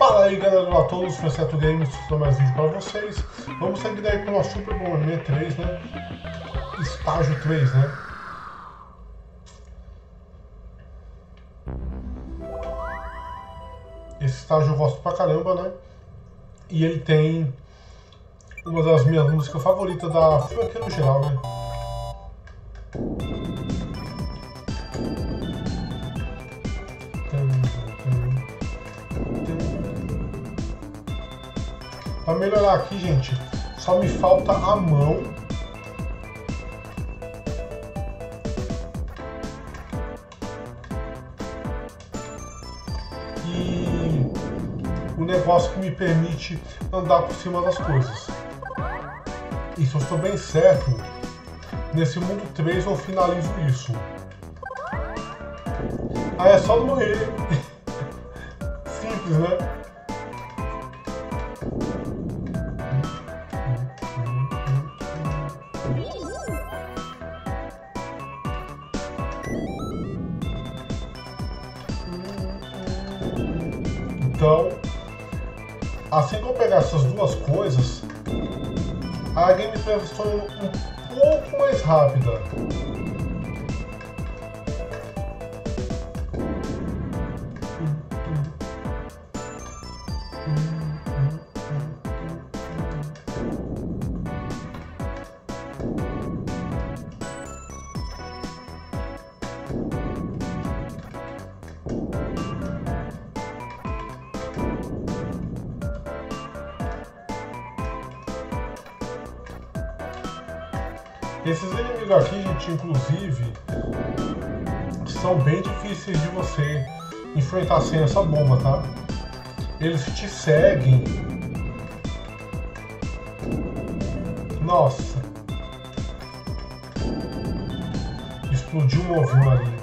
Fala aí galera, olá a todos, Franceto Games, estou mais vídeo para vocês. Vamos seguir aí com nosso Super Bomberman 3, né? Estágio 3, né? Esse estágio eu gosto pra caramba, né? E ele tem uma das minhas músicas favoritas da franquia no geral, né? Para melhorar aqui, gente, só me falta a mão. E o negócio que me permite andar por cima das coisas. E se eu estou bem certo, nesse mundo 3 eu finalizo isso. Aí é só morrer. Simples, né? Assim que eu pegar essas duas coisas, a gameplay ser um pouco mais rápida. Inclusive, são bem difíceis de você enfrentar sem essa bomba, tá? Eles te seguem. Nossa. Explodiu um ovinho ali.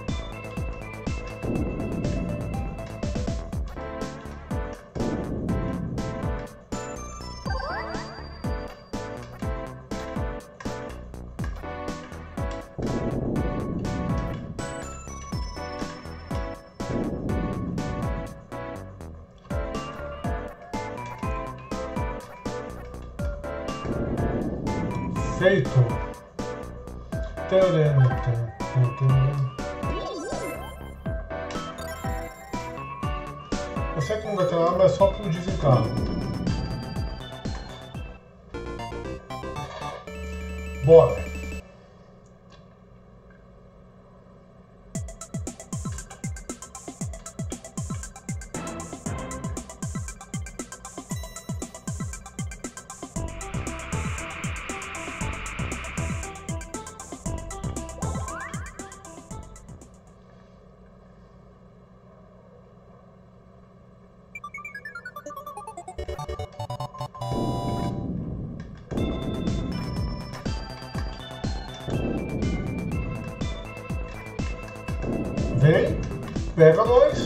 Pega nós.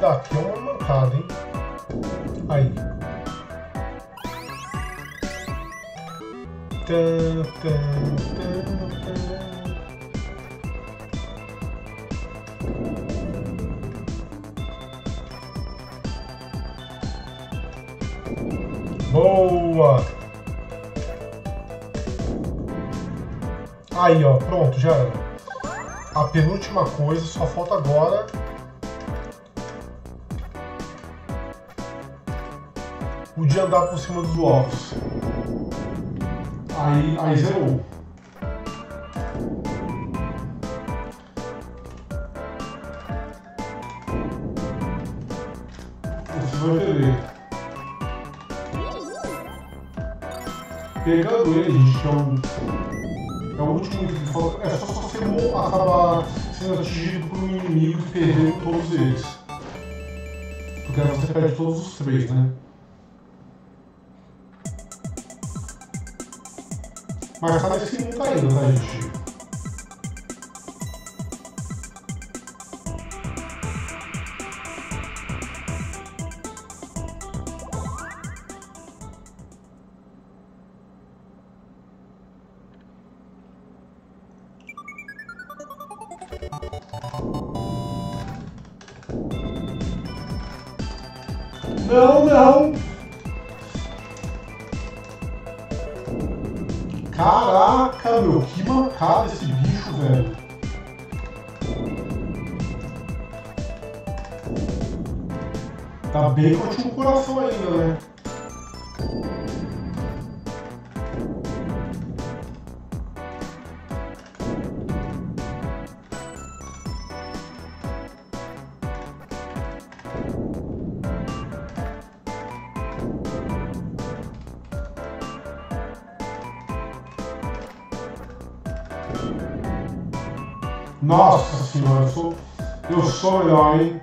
daqui é uma mancada, hein? Aí. Tan, Boa! Aí, ó, pronto, já era. A penúltima coisa, só falta agora de andar por cima dos ovos. Aí, aí zerou. Você vai perder. Pegando ele, gente, é o, é o último que falta. É só você acabar sendo atingido por um inimigo e perdendo todos eles. Porque aí você perde todos os três, né? Mas tá nesse mundo ainda, tá, gente? Nossa senhora, eu sou, eu sou melhor, hein?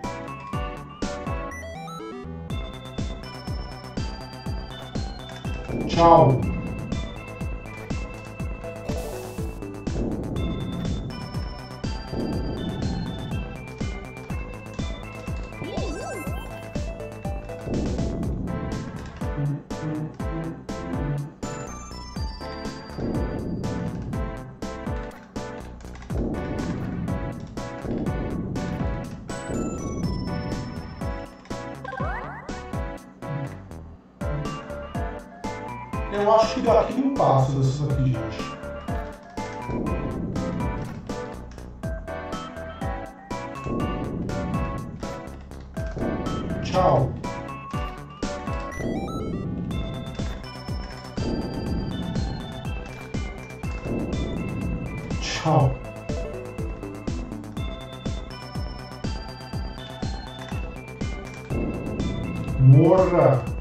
Tchau. Dessas aqui, gente. Tchau. Tchau. Morra.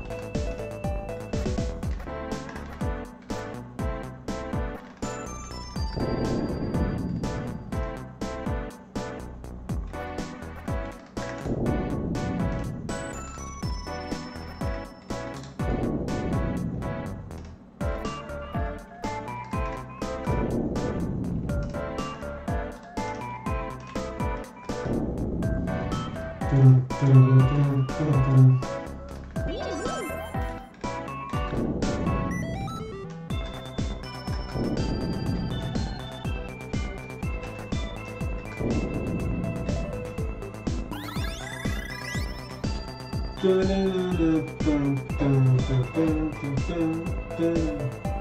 dun, dun, dun,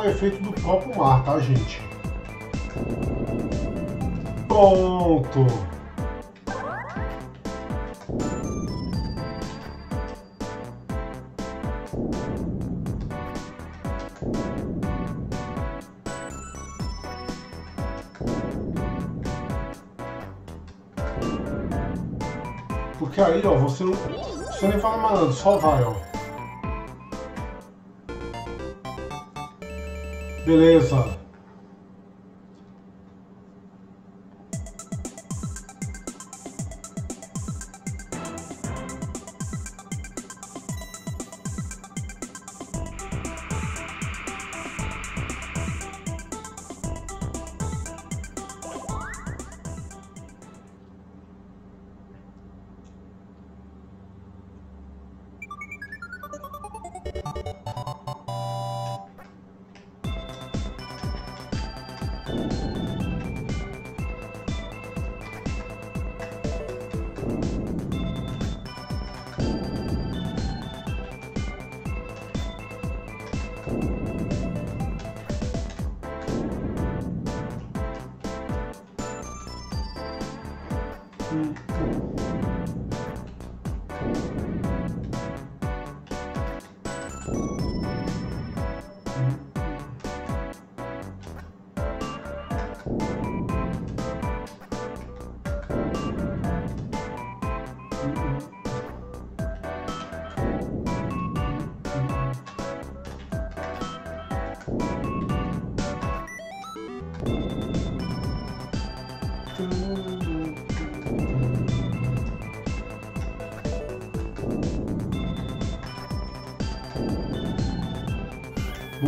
Um efeito do próprio mar, tá, gente? Pronto! Porque aí, ó, você não, você nem fala mais nada, só vai, ó. Beleza.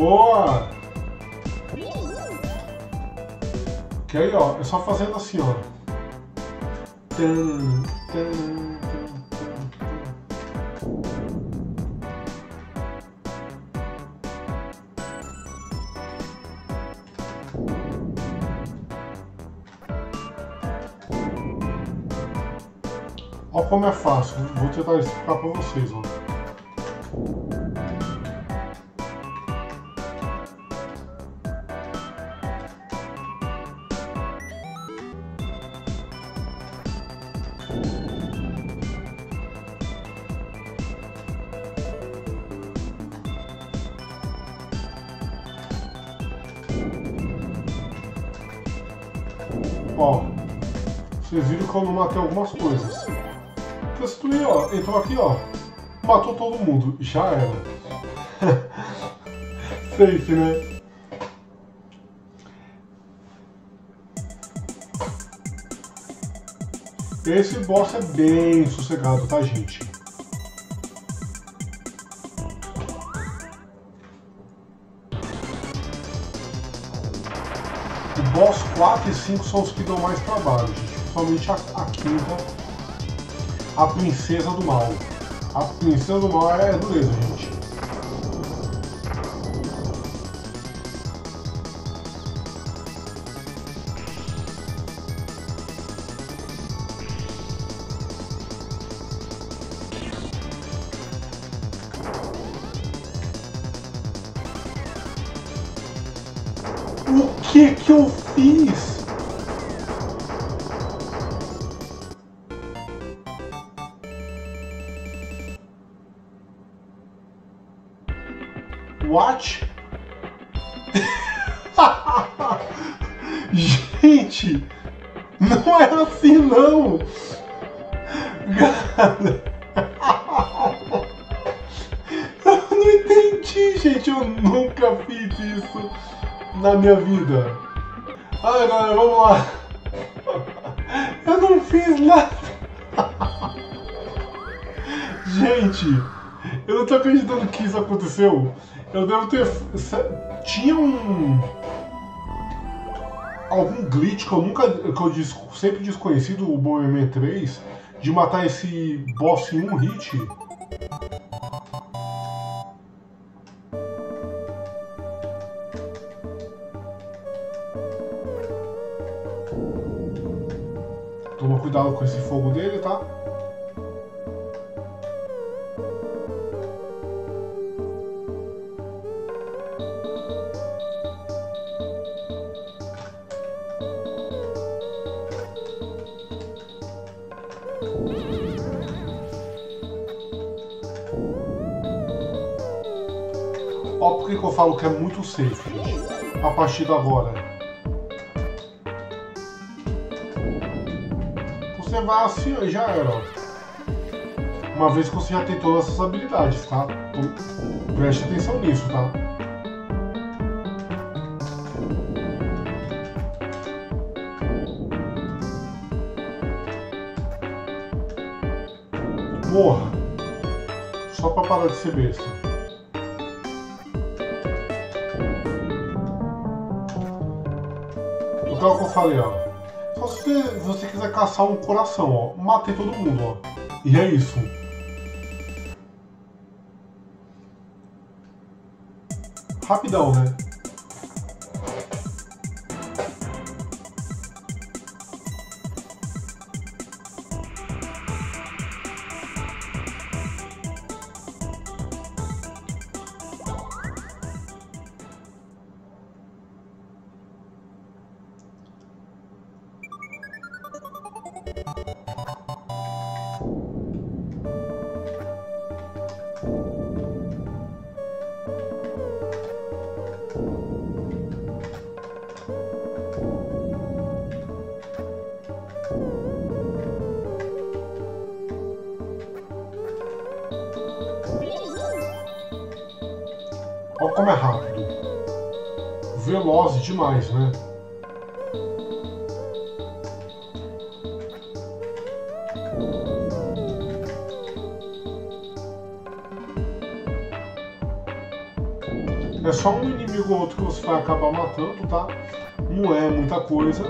Boa! Que aí, ó, é só fazendo assim, ó. Olha como é fácil, vou tentar explicar para vocês. Ó, que eu matei algumas coisas. Destruí, ó, entrou aqui, ó, matou todo mundo, já era. Safe, né? Esse boss é bem sossegado, tá, gente? O boss 4 e 5 são os que dão mais trabalho, gente. Principalmente a, a quinta, a princesa do mal. A princesa do mal é dureza, gente. Eu nunca fiz isso na minha vida. Ai, galera, vamos lá. Eu não fiz nada. Gente, eu não tô acreditando que isso aconteceu. Eu devo ter. Tinha um. Algum glitch que eu nunca. que eu sempre desconhecido o Bomberman 3 de matar esse boss em um hit. Cuidado com esse fogo dele, tá? Ó, por que, que eu falo que é muito safe? A partir de agora. você vai assim, já era. Uma vez que você já tem todas essas habilidades, tá? Então, preste atenção nisso, tá? Porra! Só pra parar de ser besta. Então, o que eu falei, ó. Se você quiser caçar um coração, ó. Matei todo mundo, ó. E é isso. Rapidão, né? Olha como é rápido. Veloz demais, né? Só um inimigo ou outro que você vai acabar matando, tá? Não é muita coisa.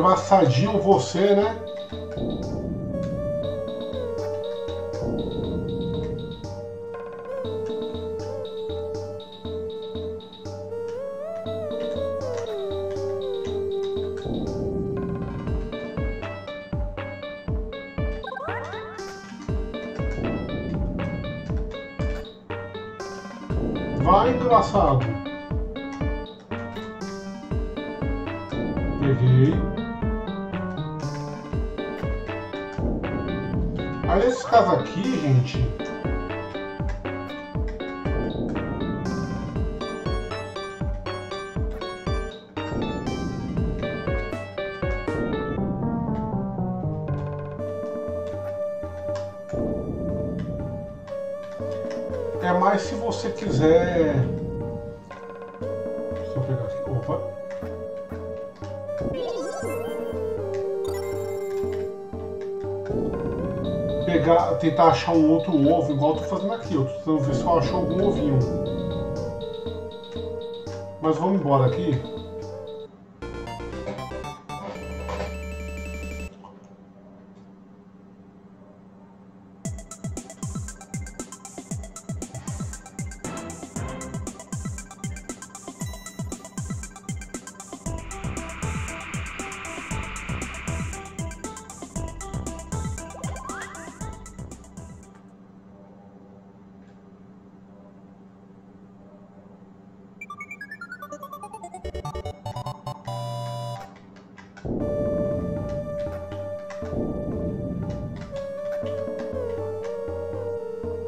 Engraçadinho você, né? Vai, engraçado. Peguei. Aí esses caras aqui, gente. É mais se você quiser. Tentar achar um outro ovo, igual eu tô fazendo aqui. Eu tô tentando ver se eu acho algum ovinho. Mas vamos embora aqui.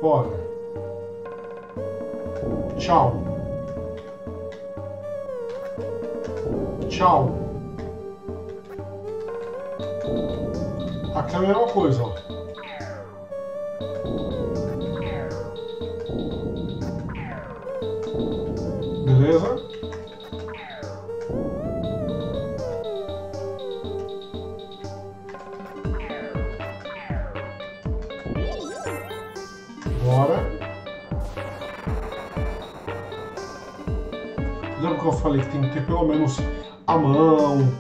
Bora. Tchau. Tchau. Bora. Lembra que eu falei que tem que ter pelo menos a mão.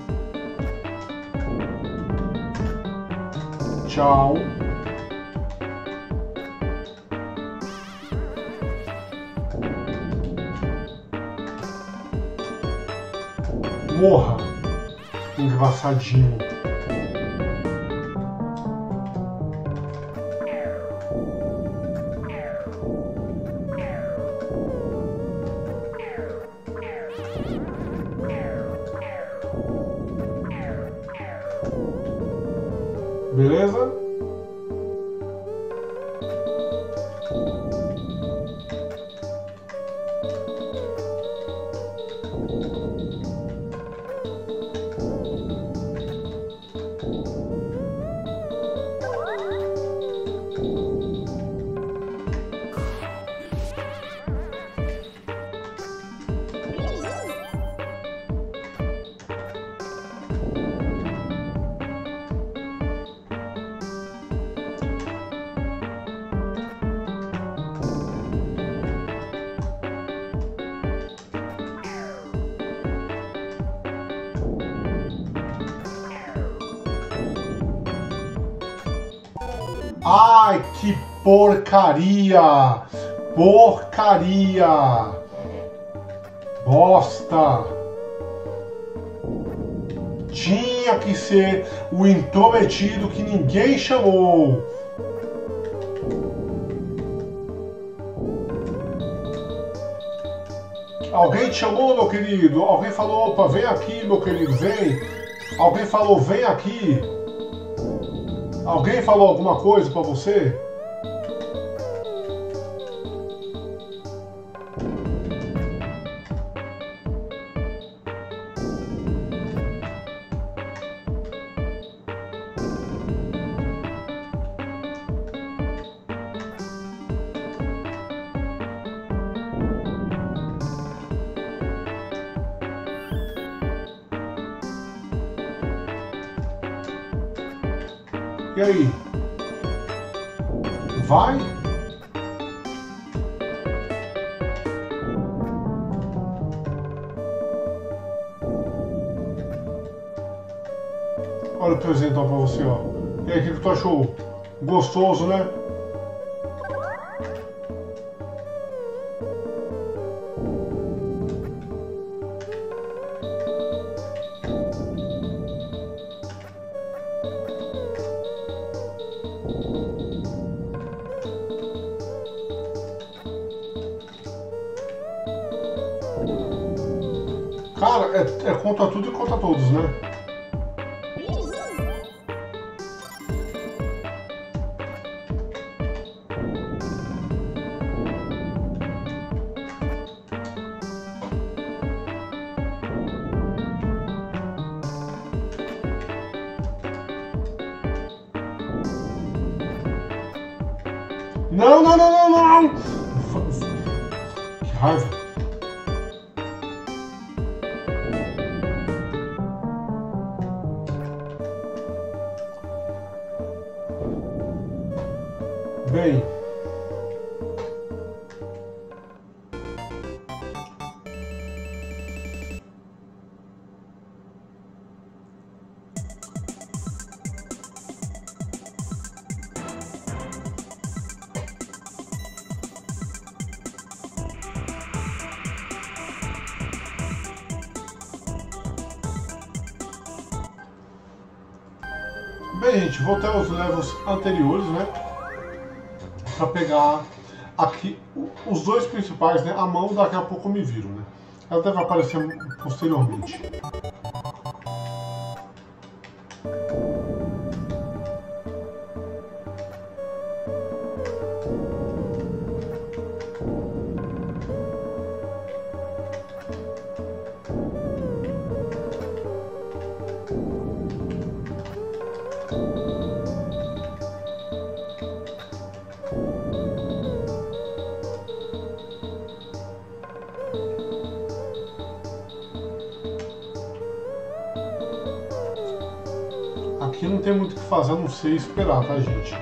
Tchau. Morra. Engraçadinho. Porcaria! Porcaria! Bosta! Tinha que ser o intrometido que ninguém chamou. Alguém te chamou, meu querido? Alguém falou, opa, vem aqui, meu querido, vem. Alguém falou, vem aqui. Alguém falou alguma coisa para você? Você, ó. E aí, o que, que tu achou? Gostoso, né? Cara, é, é contra tudo e contra todos, né? Bem, gente, voltei aos levels anteriores, né? Pra pegar aqui os dois principais, né? A mão daqui a pouco me viro, né? Ela deve aparecer posteriormente. Aqui não tem muito o que fazer, a não ser esperar, tá, gente?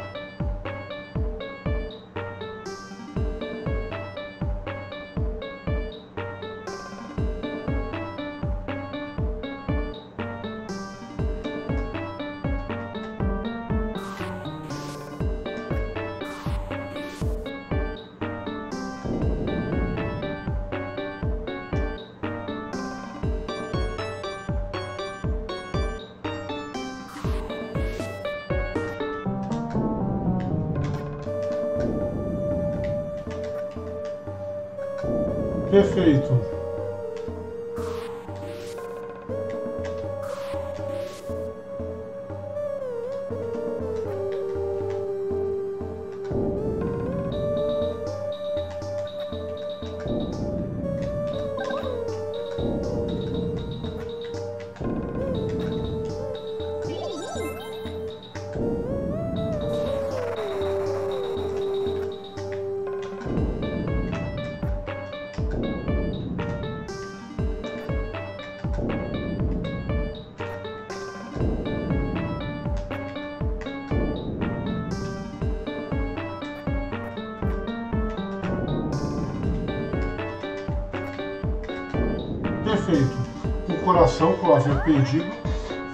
Eu havia perdido.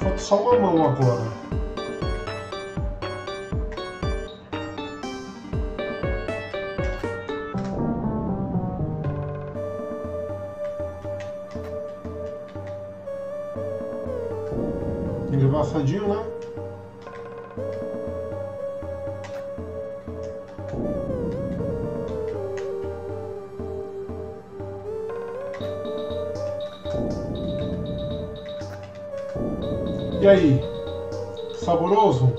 Falta só uma mão agora. Engraçadinho, né? E aí? Saboroso?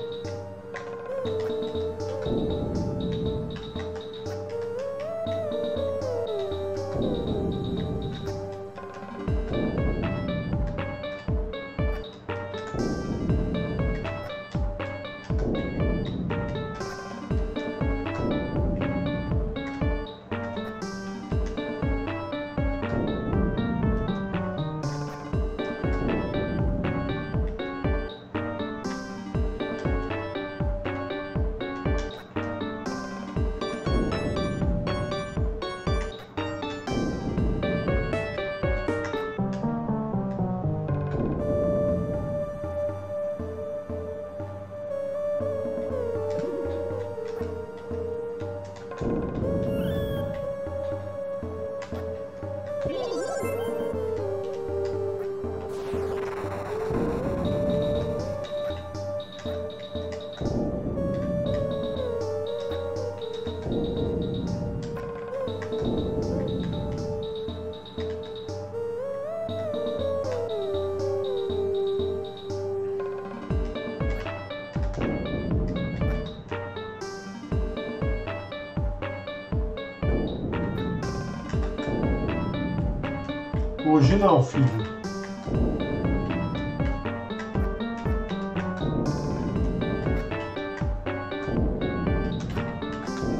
Não, filho.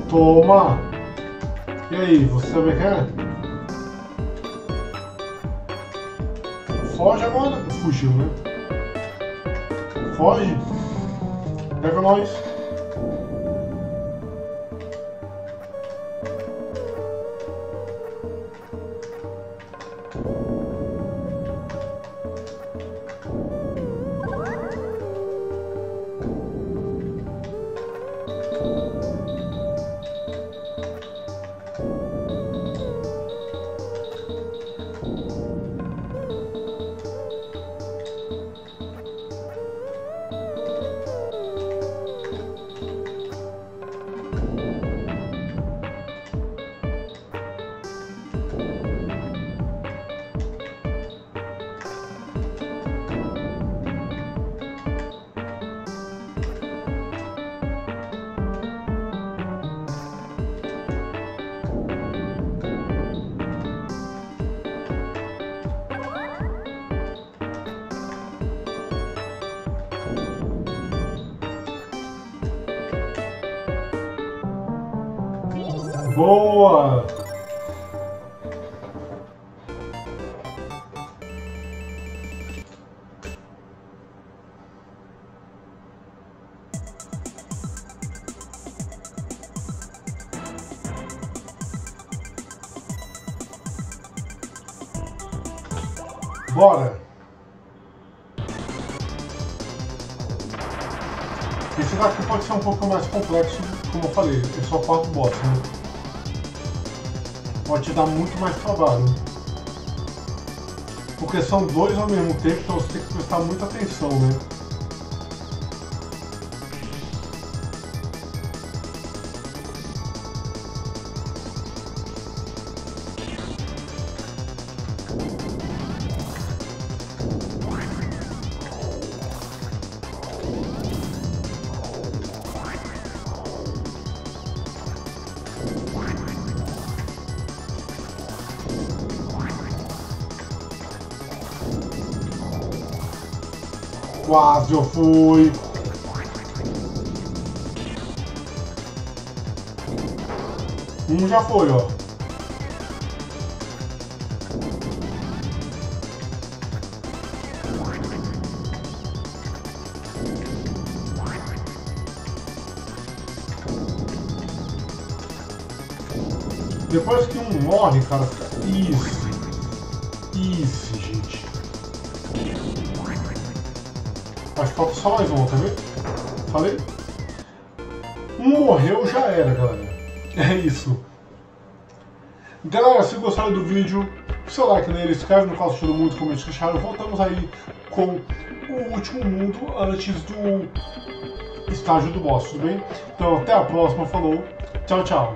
Toma! E aí, você sabe o que é? Foge agora. Fugiu, né? Foge. Pega nós. Boa! Bora! Esse daqui pode ser um pouco mais complexo, como eu falei, é só quatro bots, né? Pode te dar muito mais trabalho. Porque são dois ao mesmo tempo, então você tem que prestar muita atenção, né? Quase eu fui. Um já foi, ó. Depois que um morre, cara, isso. Só mais um, tá vendo? Falei? Morreu, já era, galera. É isso. Galera, se gostaram do vídeo, seu like nele, inscreve no canal Assistindo Mundo, comente, deixaram. Voltamos aí com o último mundo antes do estágio do boss, tudo bem? Então até a próxima, falou, tchau, tchau.